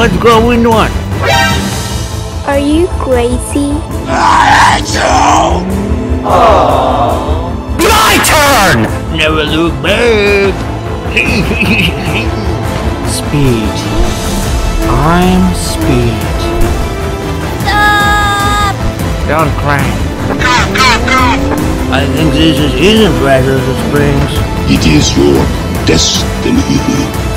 what's going on? Are you crazy? My turn! Never look back. speed. I'm speed. Stop! Don't cry. Go, go, go! I think this is isn't Precious Springs. It is your destiny.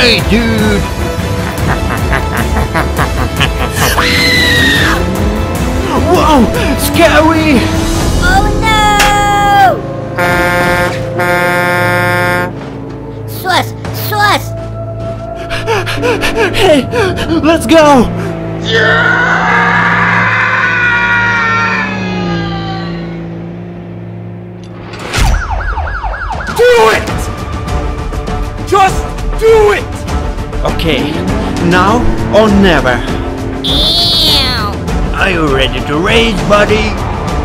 Hey, dude! Whoa! Scary! Oh no! Swas! Swas! Hey, let's go! Yeah! Do it! Just do it! Okay, now or never. Ew! Are you ready to race, buddy?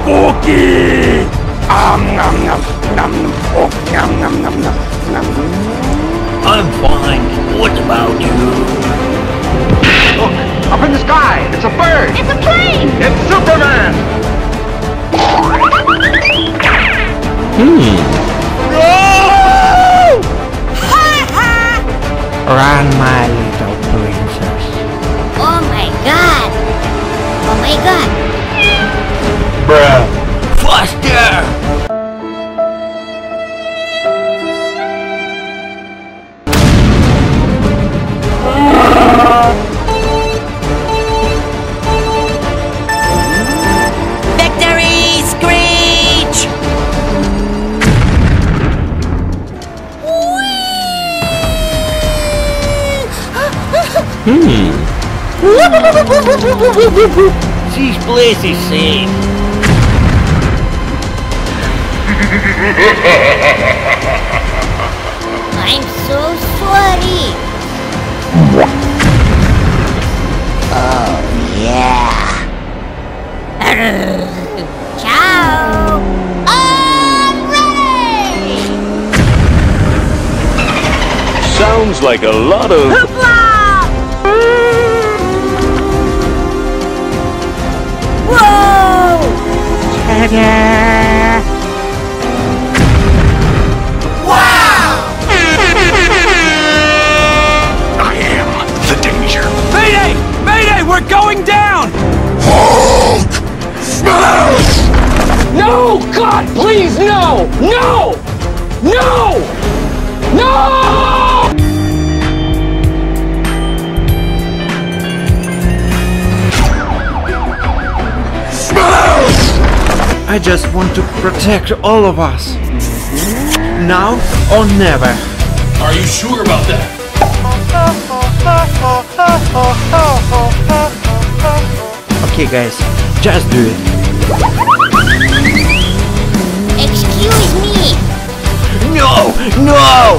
Okay! Um, nom, nom, nom, nom, nom, nom, nom, nom, nom, nom. I'm fine. What about you? Look, up in the sky! It's a bird! It's a plane! It's Superman! Hmm. Ha Run, my little princess. Oh my god! Oh my god! Bruh. Faster! Victory oh. This place is safe. I'm so sorry! Oh, yeah! Ciao! I'm ready! Sounds like a lot of. Whoa! Wow! I am the danger. Mayday! Mayday! We're going down! No! God, please! No! No! No! I just want to protect all of us. Now or never. Are you sure about that? Okay, guys, just do it. Excuse me. No! No!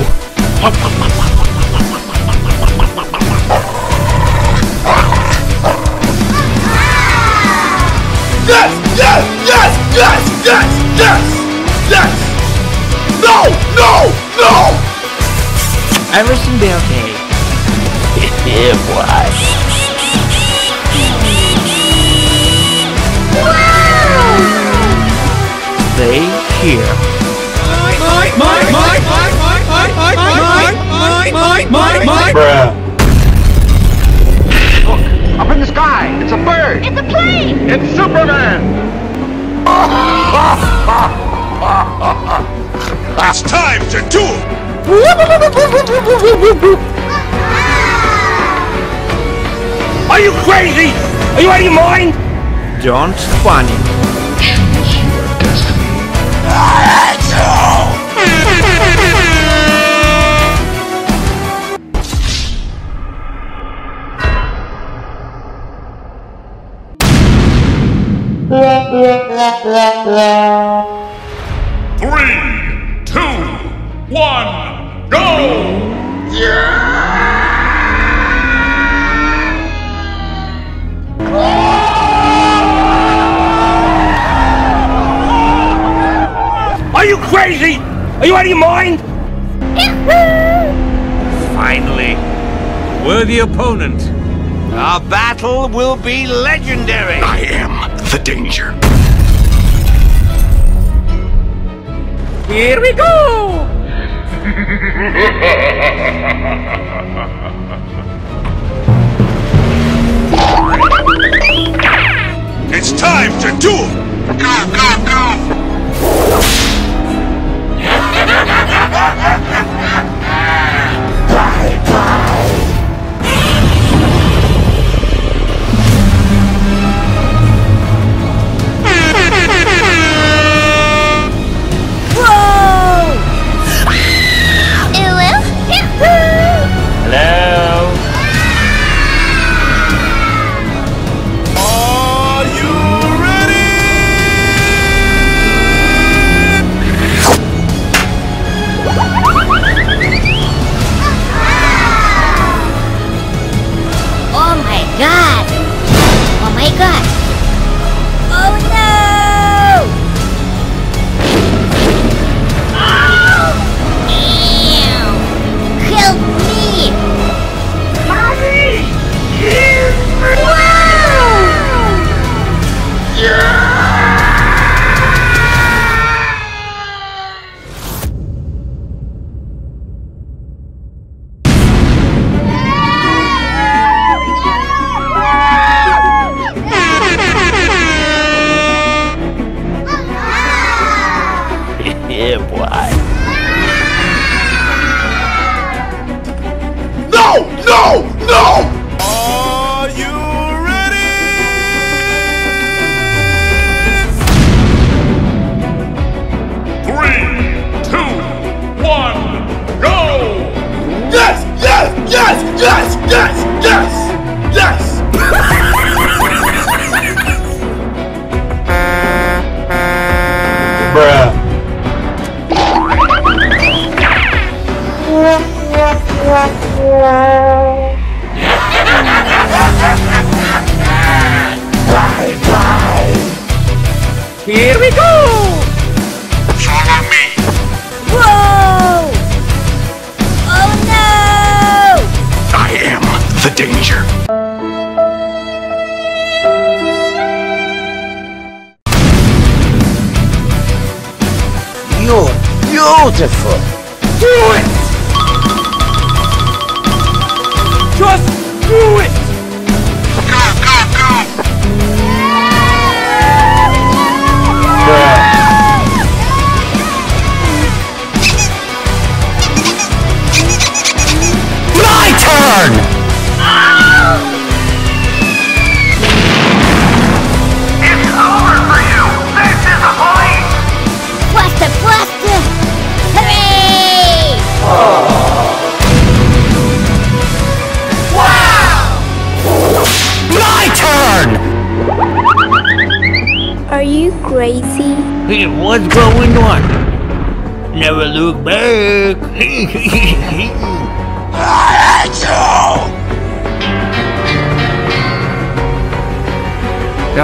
Yes! Yes! Yes! Yes! Yes! Yes! Yes! No! No! No! Everything be okay. Yeah, boy. Stay here. Up in the sky, it's a bird. It's a plane. It's Superman. It's time to duel! Are you crazy? Are you out of your mind? Don't panic. Are you out of your mind? Finally. Worthy opponent. Our battle will be legendary. I am the danger. Here we go! It's time to duel! Go, go, go! ¡Ah!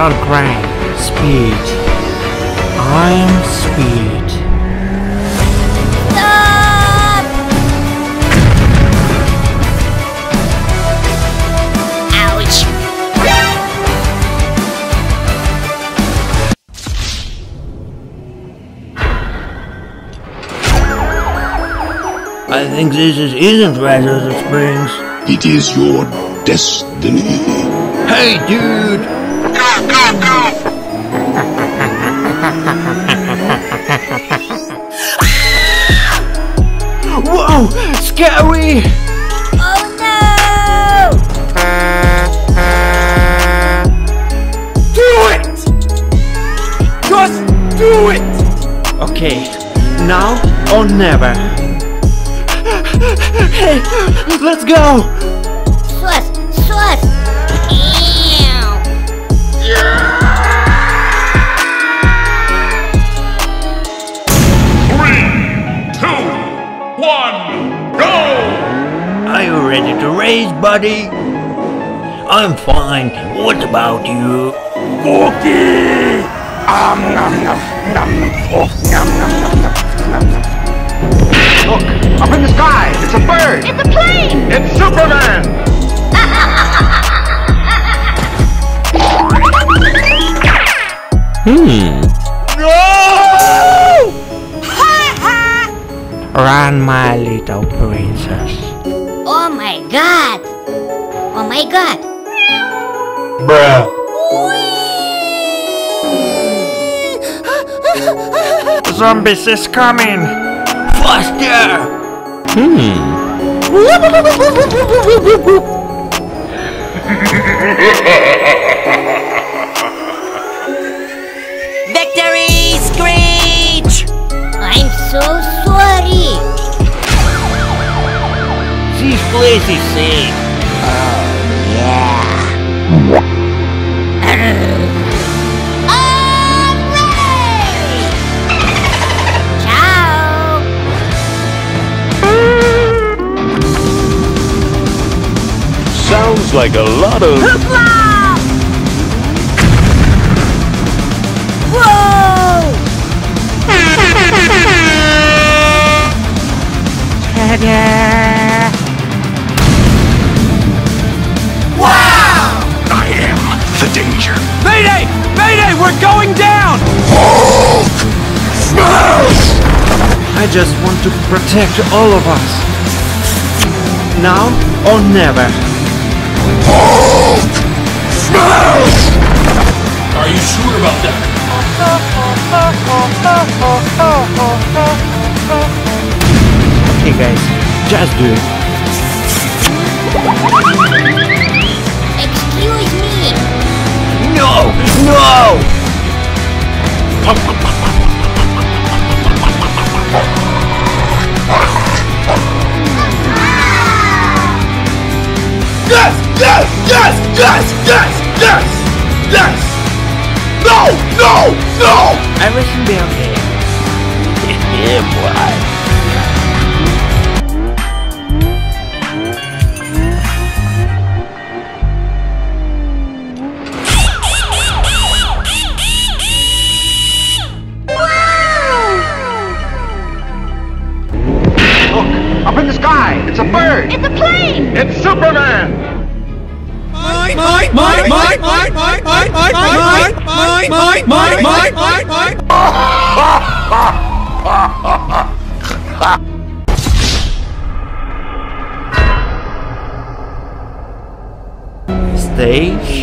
Don't. Speed. I'm speed. Stop! Ouch! I think this is, isn't Radiator Springs. It is your destiny. Hey, dude! Scary! Oh no! Do it! Just do it! Okay, now or never. Hey, let's go! Buddy? I'm fine. What about you? Okay! Um, nom, nom, nom, nom. Oh, nom, nom, nom, nom, nom, nom. Look, up in the sky. It's a bird. It's a plane! It's Superman. Run, my little princess. Oh my god! My god! Bruh. Zombies is coming! Faster! Hmm. Victory Screech! I'm so sorry! This place is safe. Sounds like a lot of. Hoopla! Whoa! the danger. Mayday! Mayday! We're going down! I just want to protect all of us. Now or never. Are you sure about that? Okay, guys, just do it. Everything be okay.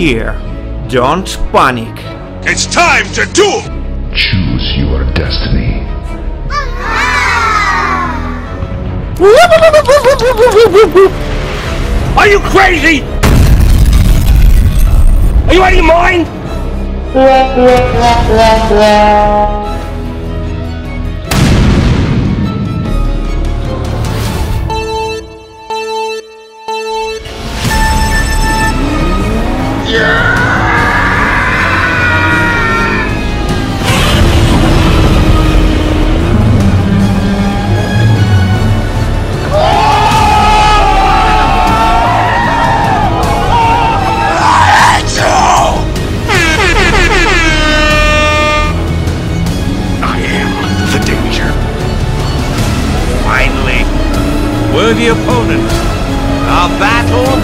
Stay here. Don't panic. It's time to duel! Choose your destiny. Are you crazy? Are you out of your mind?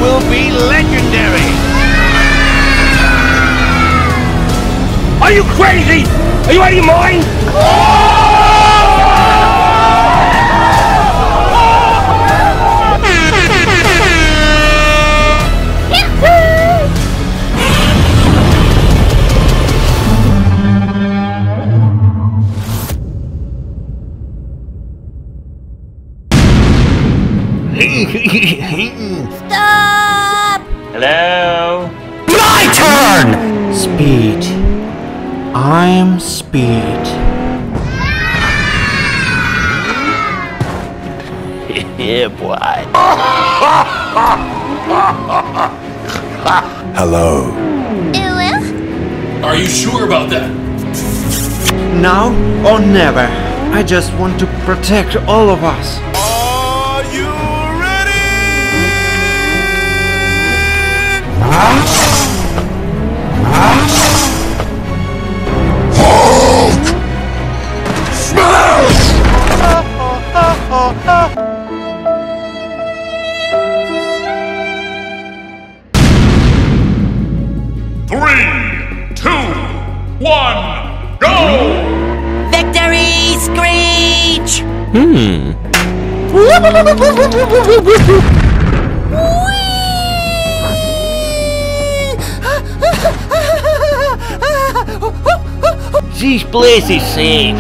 Will be legendary. Are you crazy? Are you out of your mind? I'm speed. Yeah, boy. Hello. Are you sure about that? Now or never. I just want to protect all of us. Are you ready? Hmm. screech! This place is safe.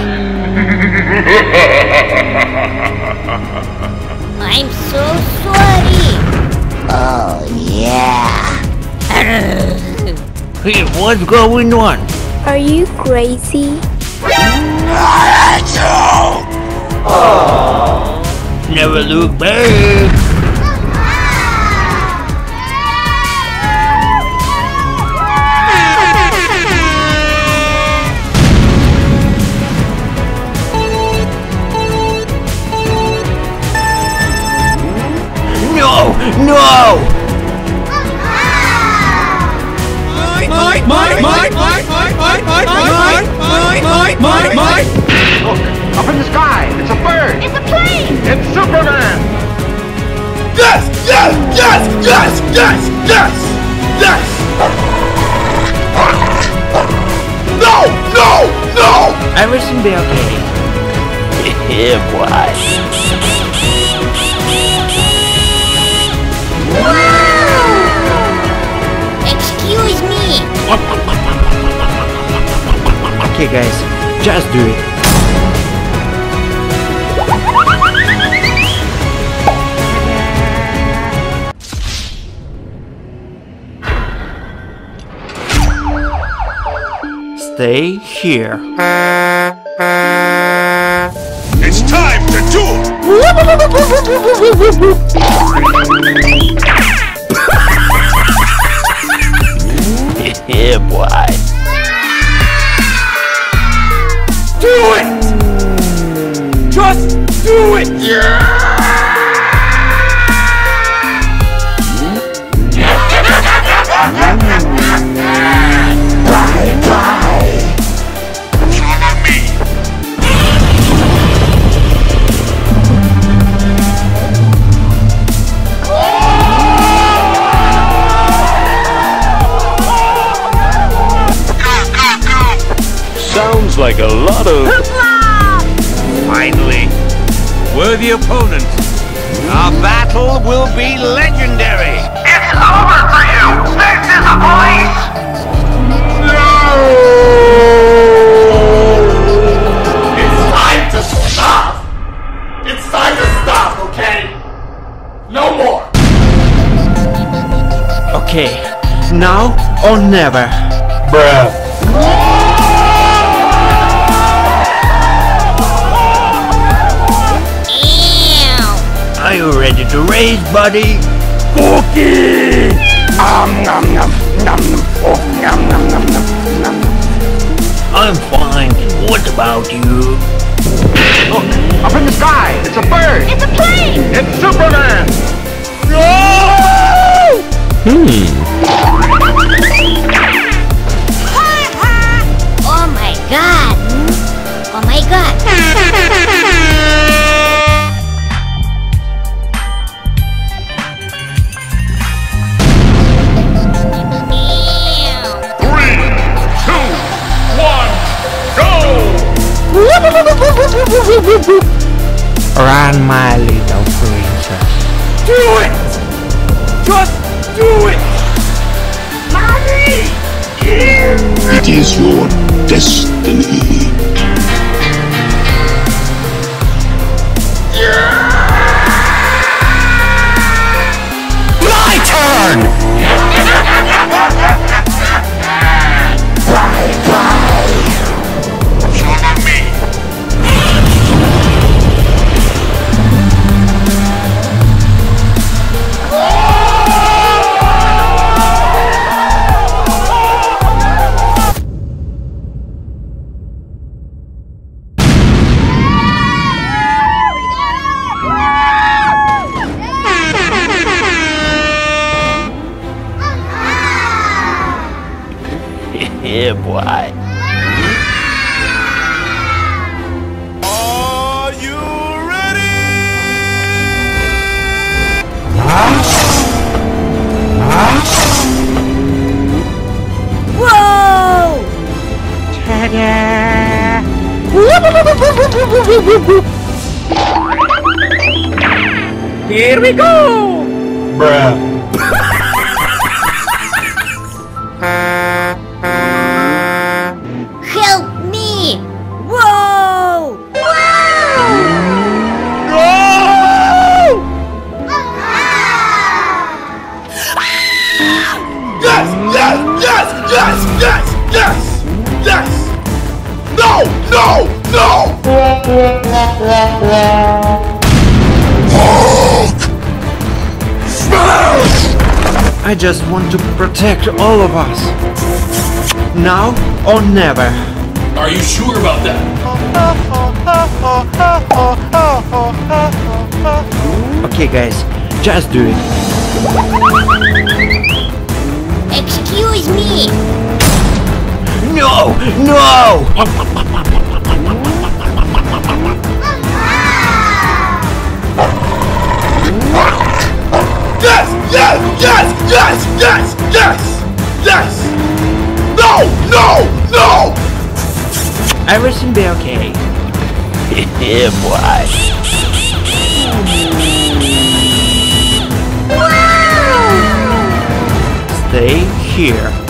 I'm so sorry. Oh, yeah. hey, what's going on? Are you crazy? Never look back. Yes! Yes! Yes! Yes! Yes! No! No! No! Everything be okay. yeah, boy. Excuse me. Okay, guys, just do it. Stay here. It's time to duel! Worthy opponent. Our battle will be legendary. It's over for you. This is the police. It's time to stop! It's time to stop, okay? No more! Okay, now or never. Ew. You ready to race, buddy? Um, nom, nom, nom. Oh, nom, nom, nom, nom, nom. I'm fine. What about you? Look, up in the sky, it's a bird. It's a plane! It's Superman. Oh my god! Oh my god! Run, my little creature. Do it! Just do it! Mommy! It is your destiny. Yeah! My turn! Yeah, boy. Are you ready? Whoa! Here we go! Bruh. I just want to protect all of us. Now or never. Are you sure about that? Okay, guys, just do it. Excuse me! No! No! Yes, yes, yes, yes, yes, yes, yes. No, no, no. Everything be okay. Yeah, boy. Stay here.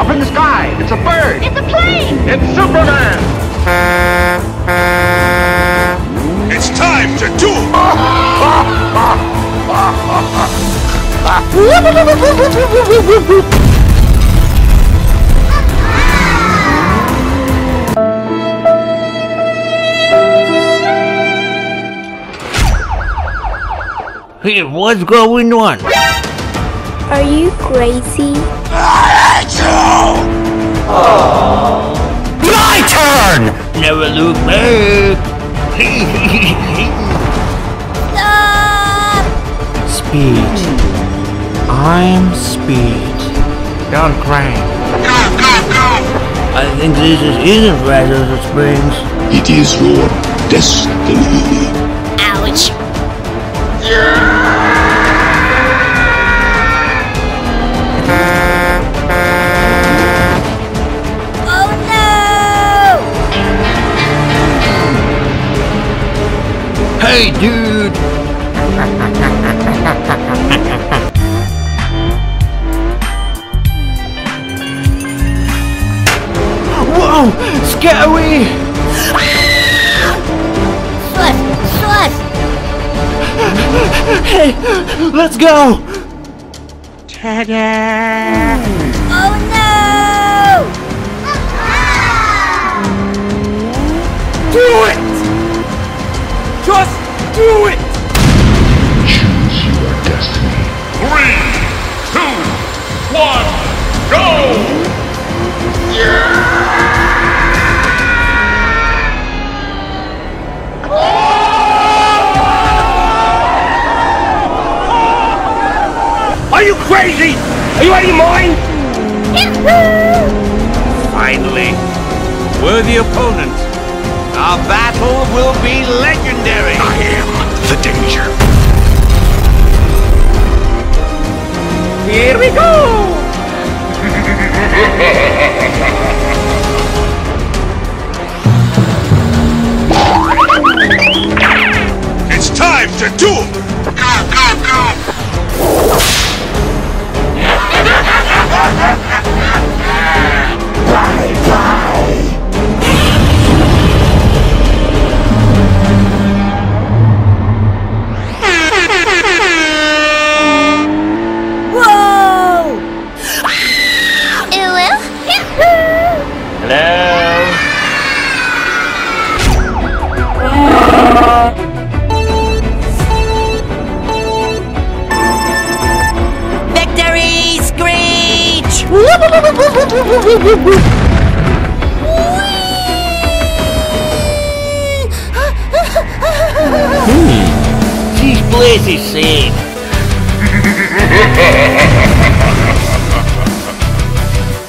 Up in the sky, it's a bird. It's a plane! It's Superman. It's time to duel! Hey, what's going on? Are you crazy? Ah! My turn! Never look back. Stop! Speed. I'm speed. Don't cry. I think this is isn't Radiator Springs. It is your destiny. Hey, dude. Whoa! Scary! Swift! Swift! Hey, let's go! Oh do it! Choose your destiny. Three, two, one, go! Yeah! Are you crazy? Are you out of your mind? Finally. Worthy opponent. Our battle will be legendary. I am the danger. Here we go! It's time to duel! Go, go, go! Whoa! Victory Screech! This place is.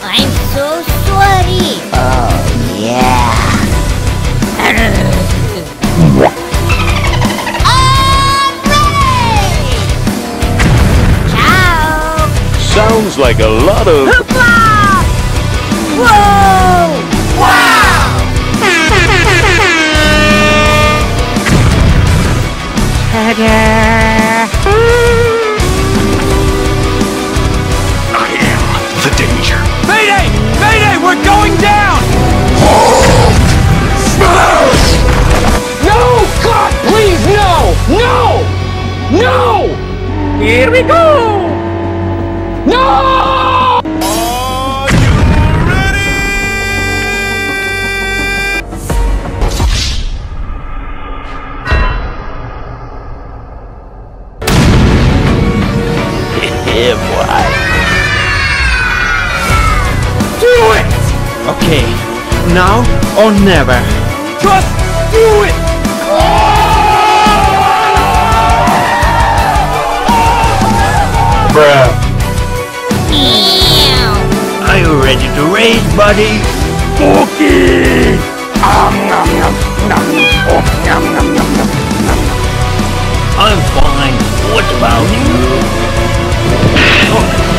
I'm so sorry. Uh. Like a lot of. Hoopla! Whoa! Wow! I am the danger. Mayday! Mayday! We're going down! Smash! No! God, please, no! No! No! Here we go! Yeah, boy. Do it! Okay, now or never. Just do it! Ew. Are you ready to race, buddy? Okay. Um, nom, nom, nom. Oh, nom, nom, nom, nom, nom. I'm fine. What about you?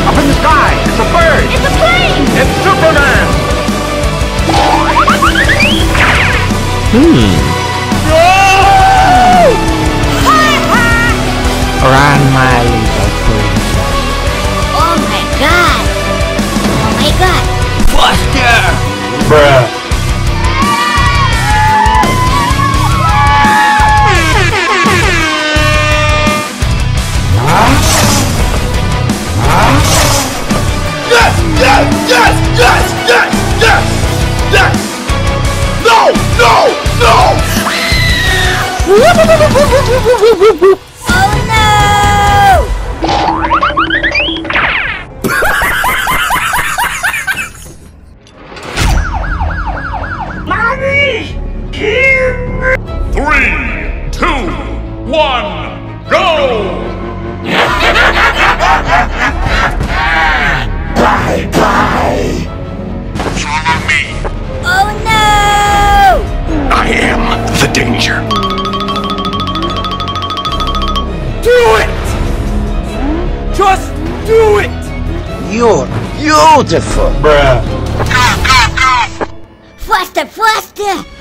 Up in the sky! It's a bird! It's a plane! It's Superman! Hmm. Run, my little princess. Oh my god! Oh my god! Faster! Yes! Yes! Yes! Yes! Yes! Yes! No! No! No! beautiful. Go, go, go! Faster, faster!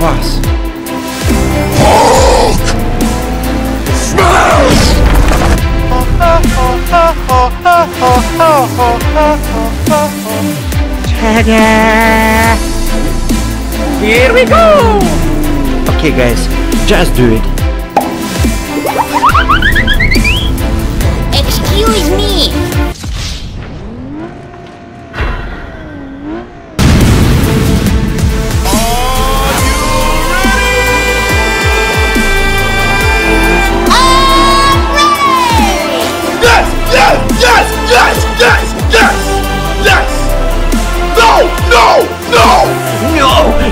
Of us. Here we go! Okay, guys, just do it.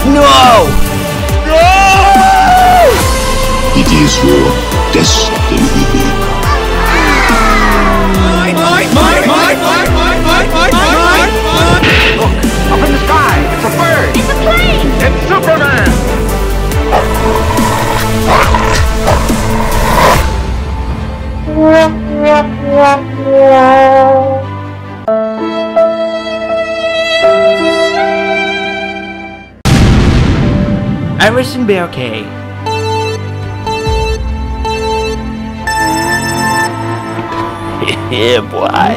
No! No! It is your destiny. Be okay. yeah, boy.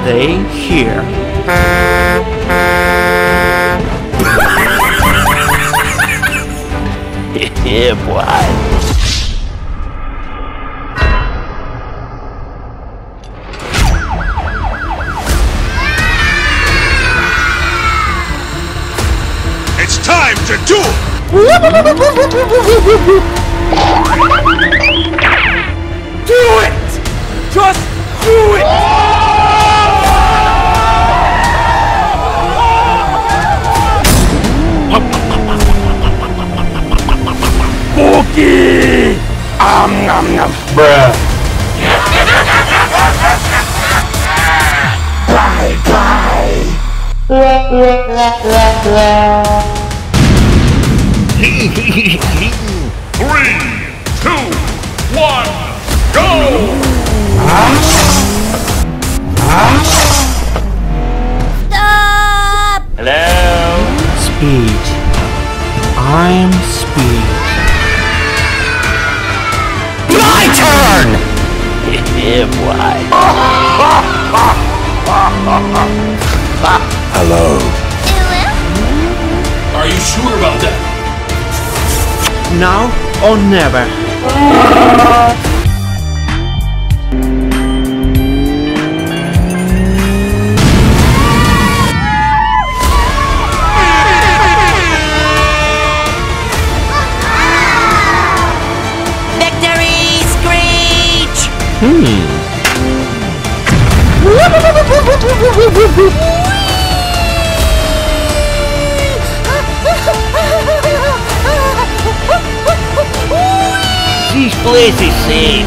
Stay here. yeah, boy. To duel! Do it! Just do it! Spooky! Um, nom. Bruh. bye, bye. Three, two, one, go! Stop! Hello? Speed. I'm speed. My turn! yeah, boy. Hello. Are you sure about that? Now or never. Victory Screech! This hmm. place is safe.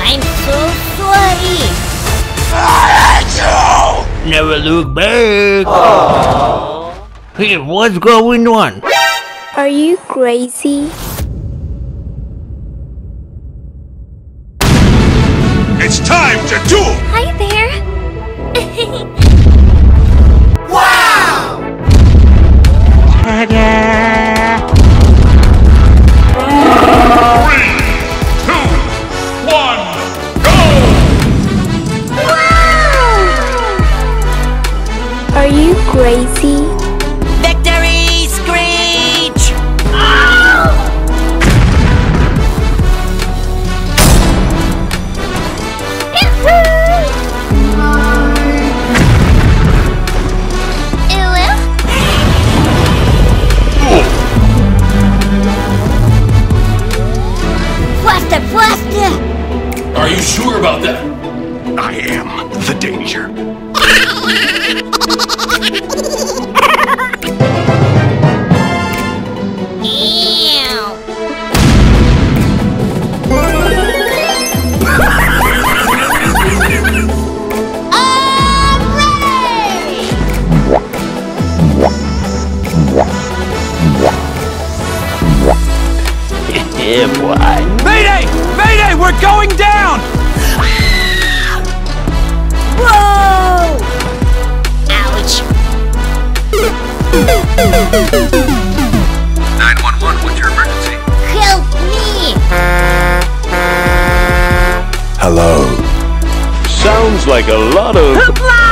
I'm so sorry! Never look back. Hey, what's going on? Are you crazy? It's time to duel! Faster, faster! Are you sure about that? I am the danger. Ew! Hooray! yeah, boy. Mayday! Mayday! We're going down! Whoa! Ouch! 911, what's your emergency? Help me! Hello. Sounds like a lot of. Wait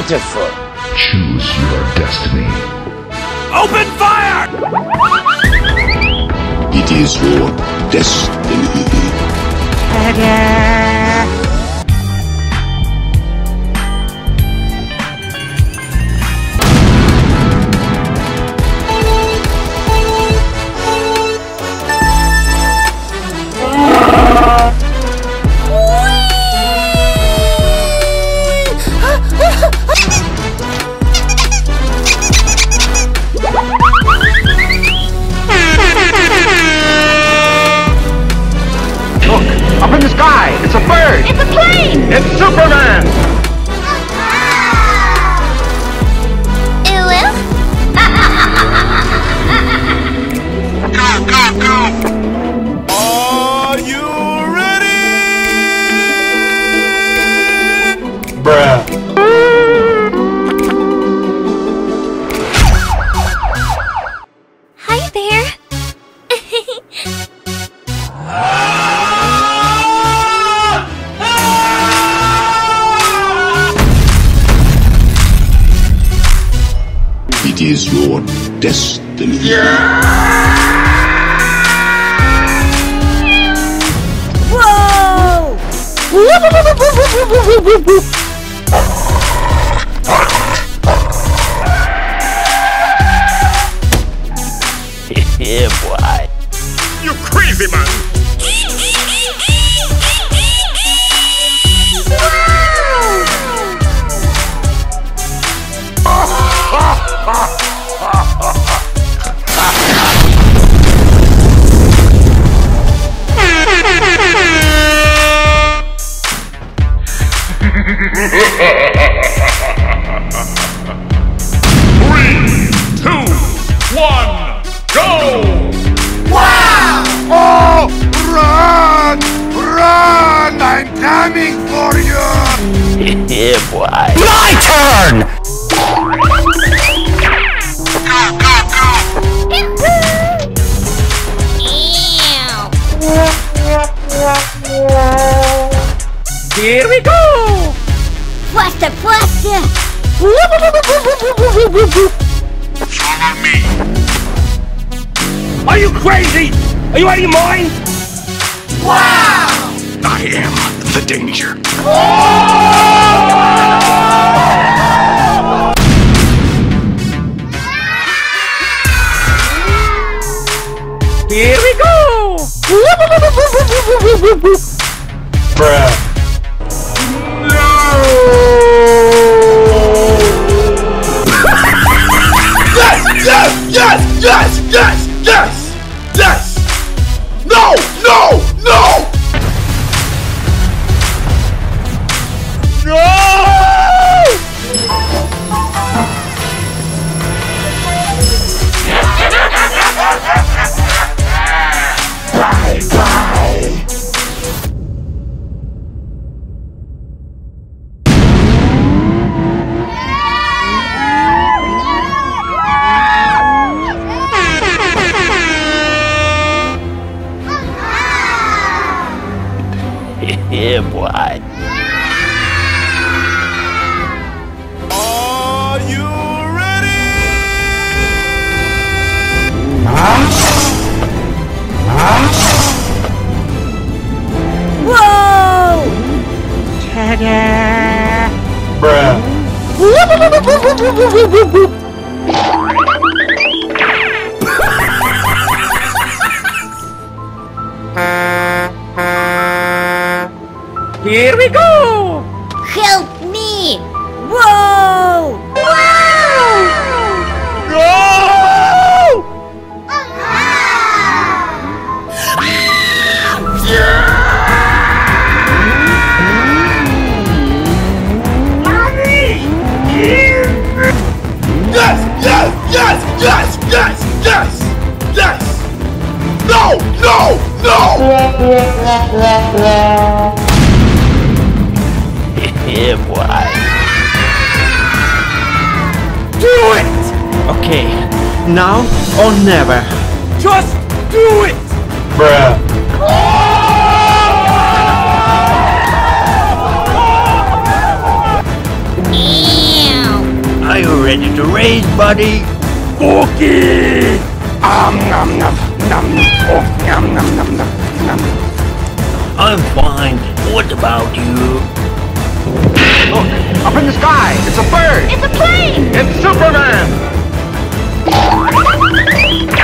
beautiful. Choose your destiny. Open fire! It is your destiny. It's Here we go! Bruh. Yes! Yes! Yes! Yes! Yes! Yes! Just do it! Bruh. Ew! Are you ready to race, buddy? Okay! Um, nom, nom, nom, oh, nom, nom, nom, nom, nom. I'm fine. What about you? Look, up in the sky! It's a bird! It's a plane! It's Superman!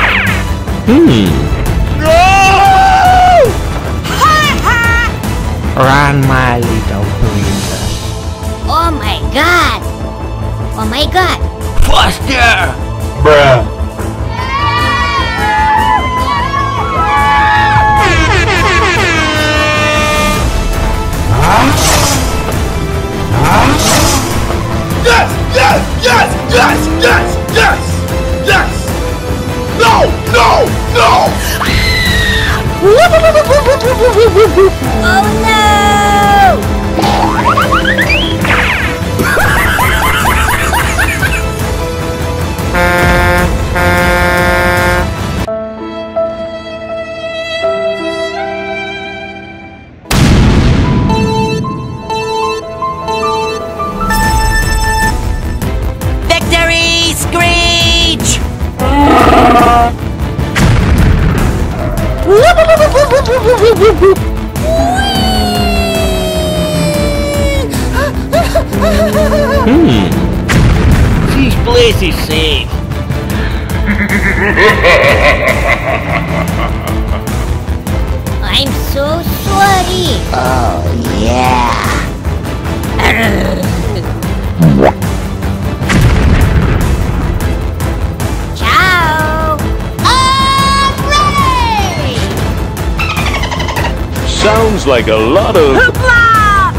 Hmm. No! Run, my little princess. Oh my god! Oh my god! Faster! Bruh. Yes! Yes! Yes! Yes! Yes! Yes! No! No! No! oh no! Victory, Screech! Hmm. This place is safe. I'm so sorry. Oh, yeah. Sounds like a lot of. Hoopla!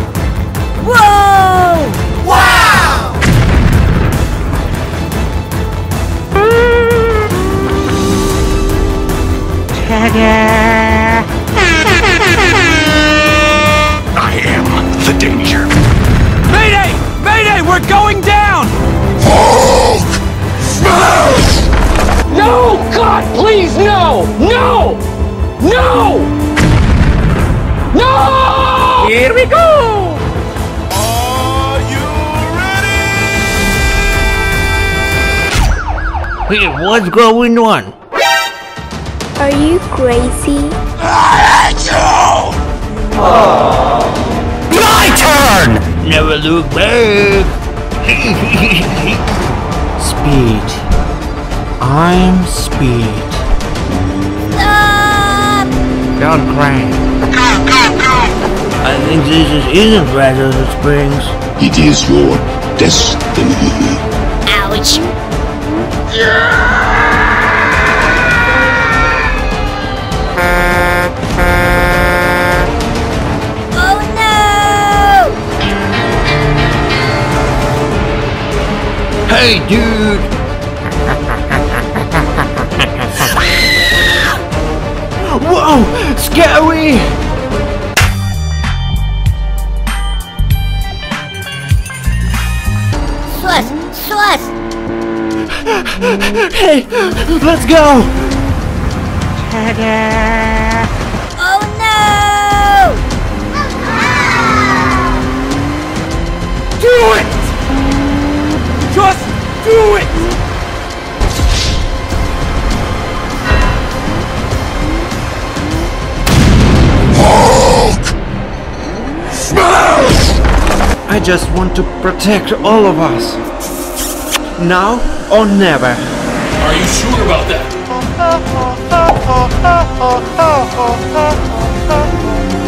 Whoa! Wow! I am the danger. Mayday! Mayday! We're going down! Hulk! Smash! No! God, please, no! No! No! No! Here we go! Are you ready? Hey, what's going on? Are you crazy? My turn! Never look back. Speed. I'm speed. Stop! Don't cry. I think this is, isn't Radiator Springs. It is your destiny. Ouch! Oh no! Hey, dude! Whoa! Scary! Hey! Let's go! Oh no! Do it! Just do it! Hulk! Smash! I just want to protect all of us. Now or never. Are you sure about that?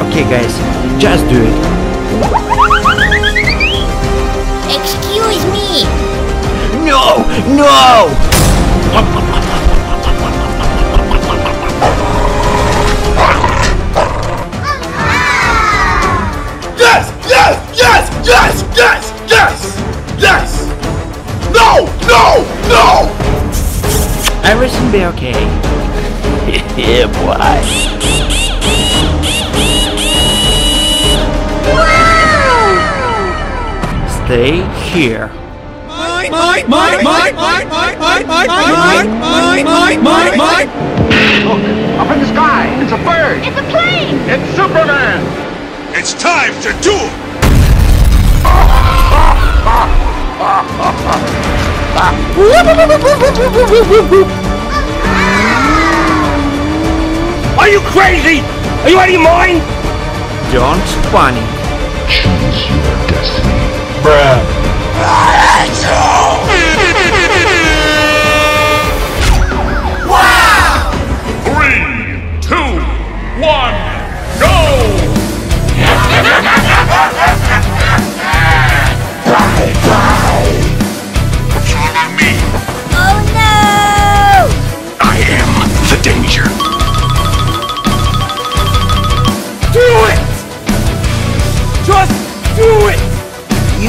Okay, guys, just do it. Excuse me! No! No! No! No! Everything be okay. yeah, boy. Stay here. Mine! Mine! Mine! Mine! Mine! Mine! Mine! Mine! Mine! Mine! Mine! Mine! Mine! Look, up in the sky. It's a bird. It's a plane! It's Superman. It's time to duel! Are you crazy? Are you out of your mind? Don't panic. Choose your destiny. Three,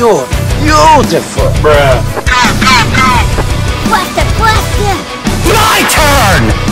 You're beautiful, bruh. Go, go, go! Blaster, blaster! My turn!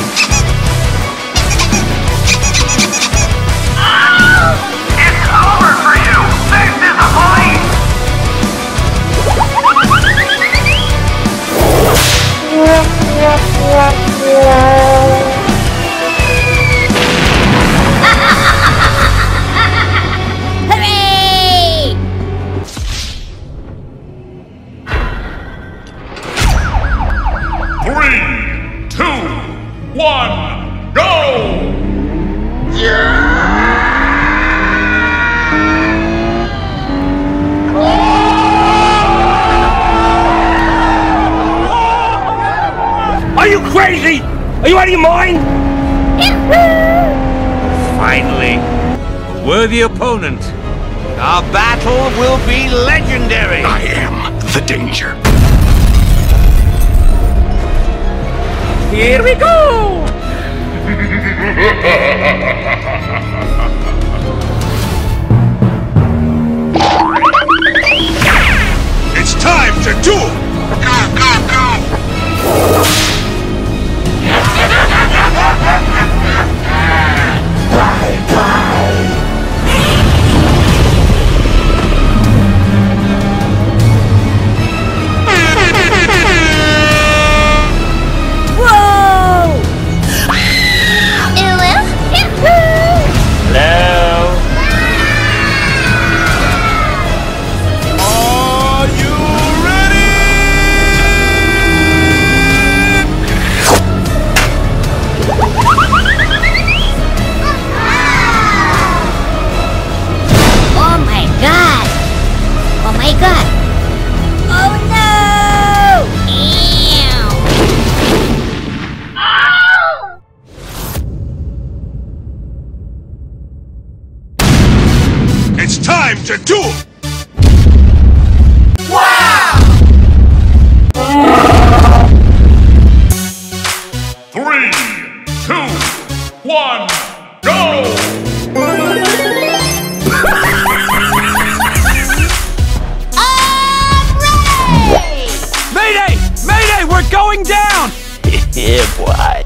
to do! Wow! Three, two, one, go! Mayday! Mayday! We're going down! yeah, boy.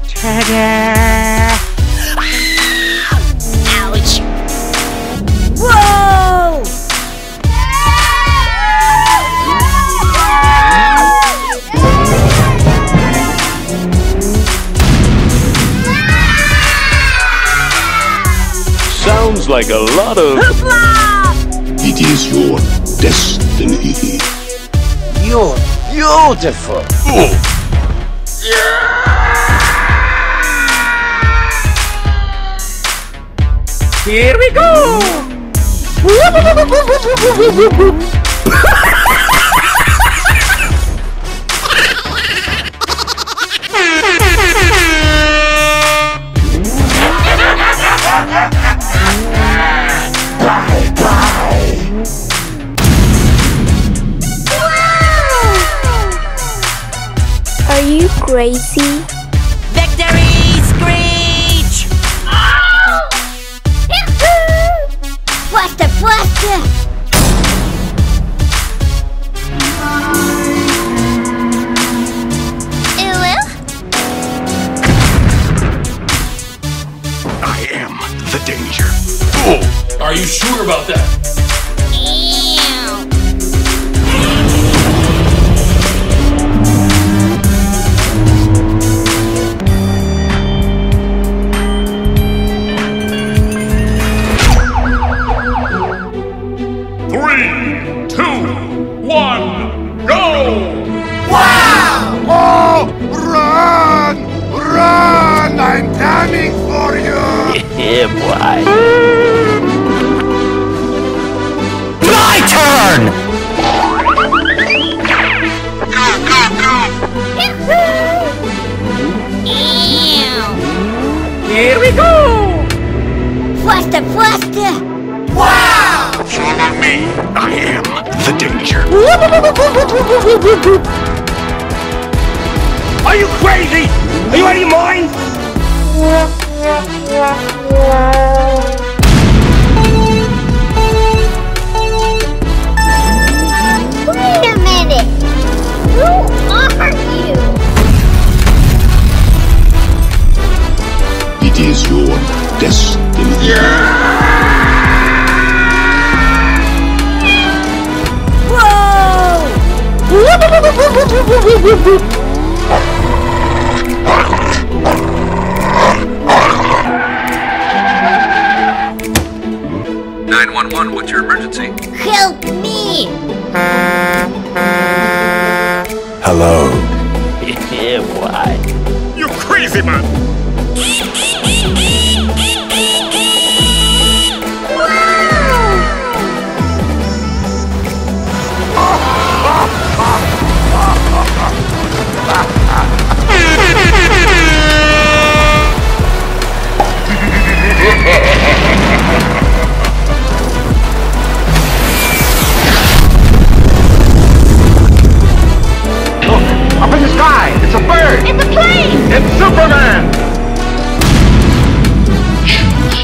like a lot of. Hoopla! It is your destiny. You're beautiful. Yeah! Here we go! crazy? Victory Screech! Oh! Blaster, blaster! Are you sure about that?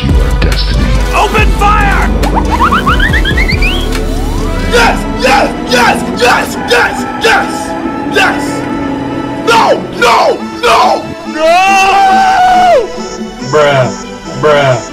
your destiny. Open fire! Yes! Yes! Yes! Yes! Yes! Yes! Yes! No! No! No! No! Bruh. Bruh.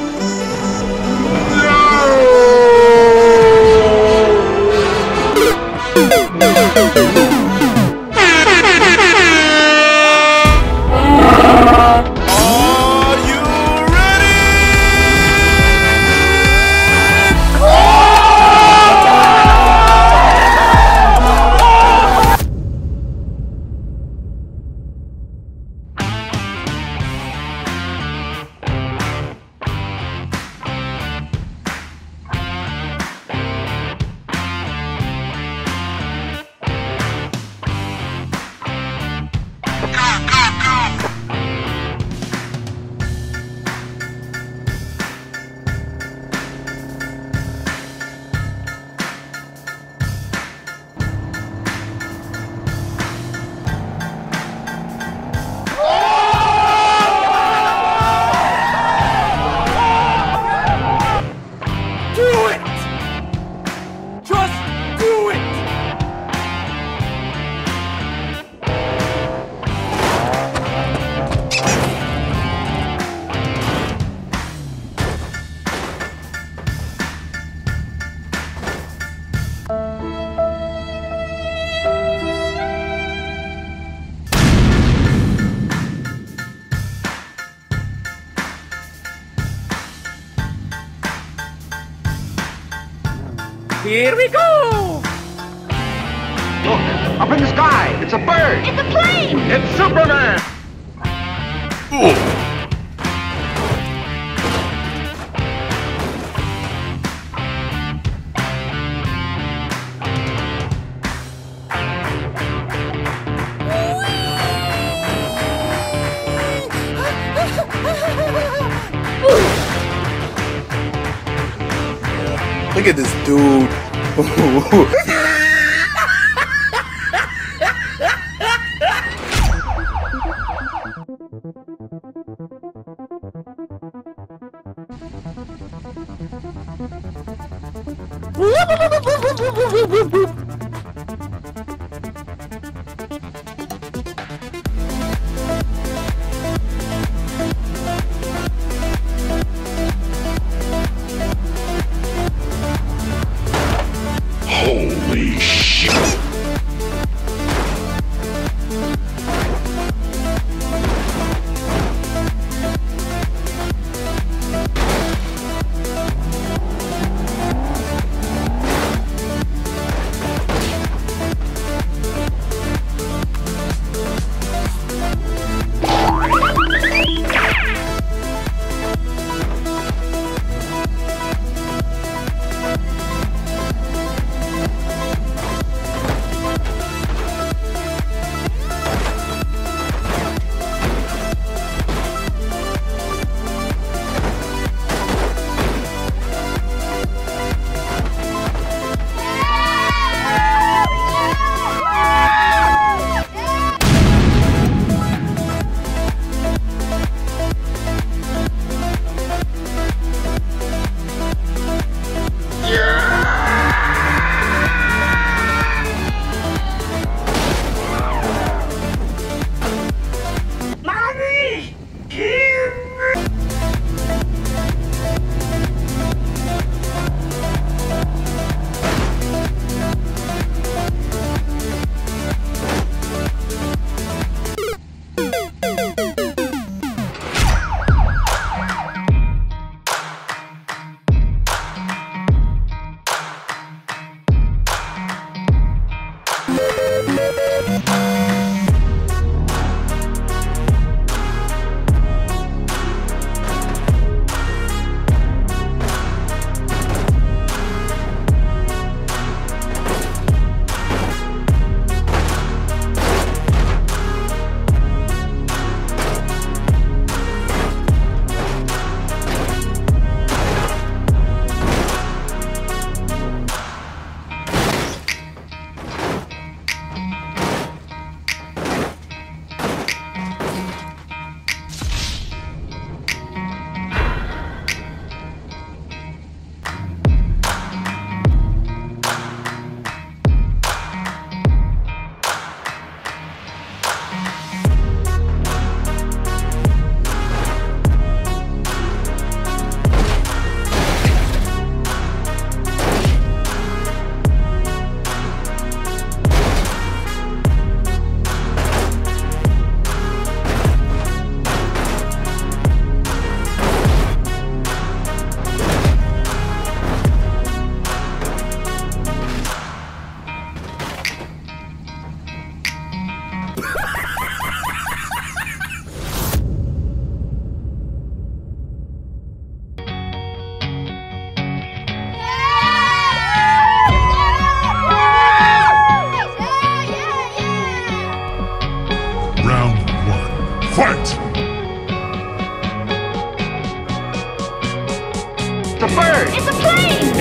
Look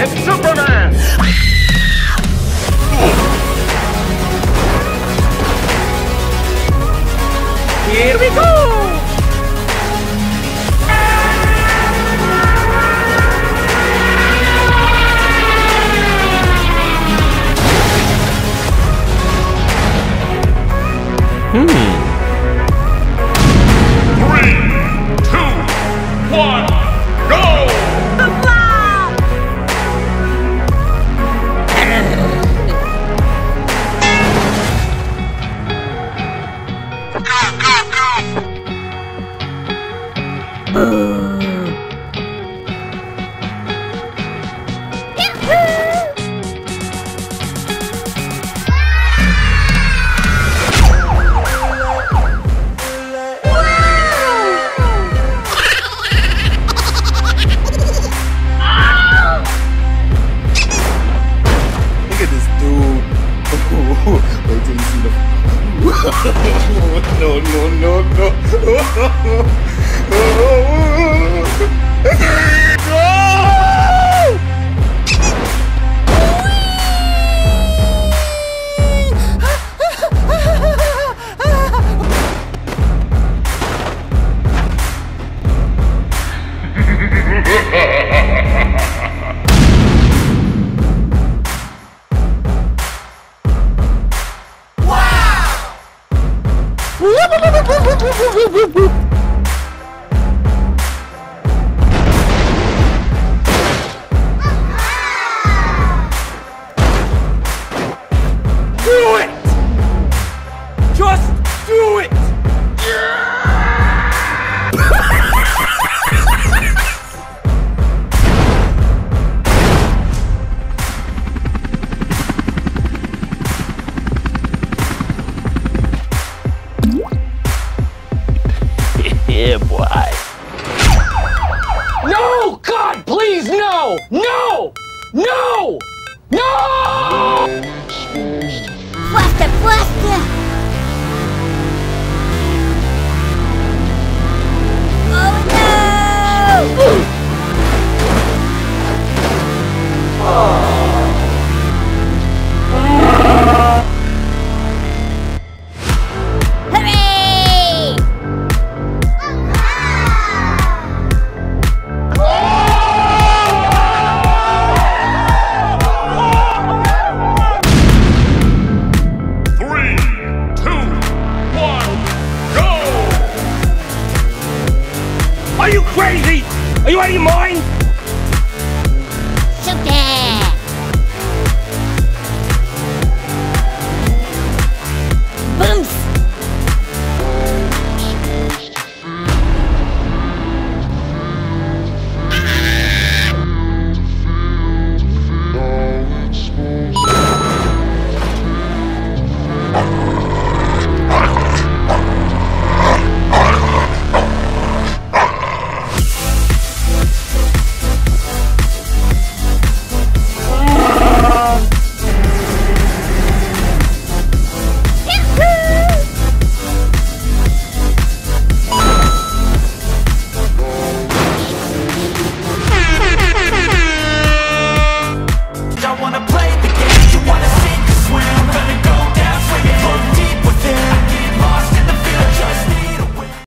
It's Superman!